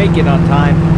make it on time.